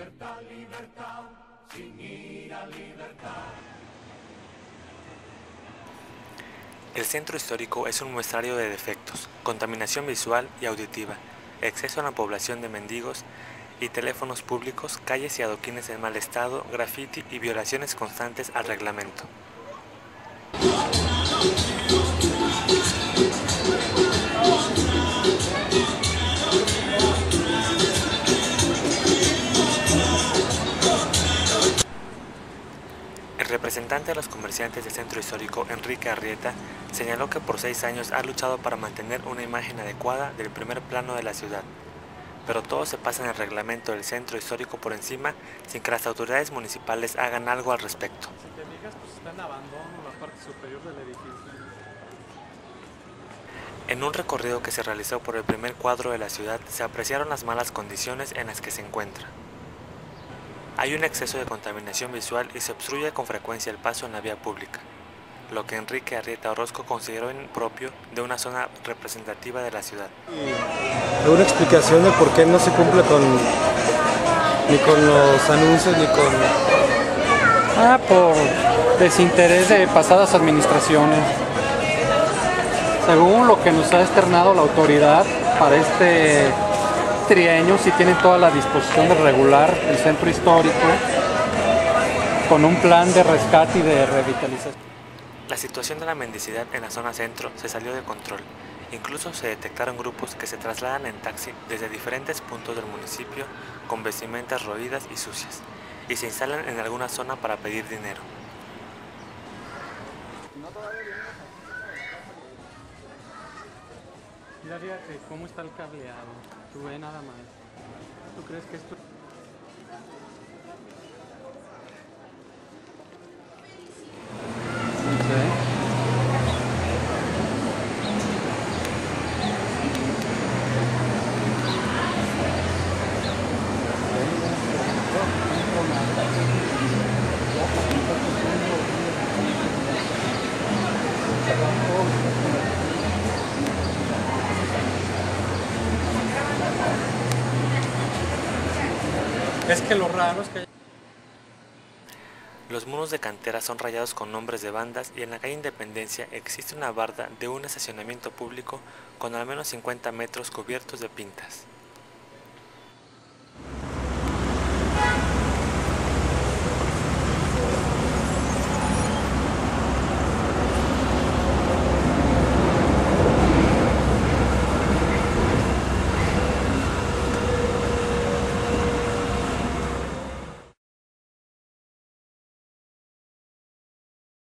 Libertad, libertad, libertad. El centro histórico es un muestrario de defectos, contaminación visual y auditiva, exceso en la población de mendigos y teléfonos públicos, calles y adoquines en mal estado, graffiti y violaciones constantes al reglamento. Representante de los comerciantes del centro histórico, Enrique Arrieta, señaló que por seis años ha luchado para mantener una imagen adecuada del primer plano de la ciudad, pero todo se pasa en el reglamento del centro histórico por encima sin que las autoridades municipales hagan algo al respecto. Si te fijas, pues está en abandono la parte superior del edificio. En un recorrido que se realizó por el primer cuadro de la ciudad se apreciaron las malas condiciones en las que se encuentra. Hay un exceso de contaminación visual y se obstruye con frecuencia el paso en la vía pública, lo que Enrique Arrieta Orozco consideró impropio de una zona representativa de la ciudad. una explicación de por qué no se cumple con ni con los anuncios ni con Ah, por desinterés de pasadas administraciones. Según lo que nos ha externado la autoridad para este trienio, sí tienen toda la disposición de regular el centro histórico con un plan de rescate y de revitalización. La situación de la mendicidad en la zona centro se salió de control. Incluso se detectaron grupos que se trasladan en taxi desde diferentes puntos del municipio con vestimentas roídas y sucias, y se instalan en alguna zona para pedir dinero. Fíjate cómo está el cableado. Tú ve nada más. ¿Tú crees que esto... No sé. Es que. Los muros de cantera son rayados con nombres de bandas y en la calle Independencia existe una barda de un estacionamiento público con al menos 50 metros cubiertos de pintas.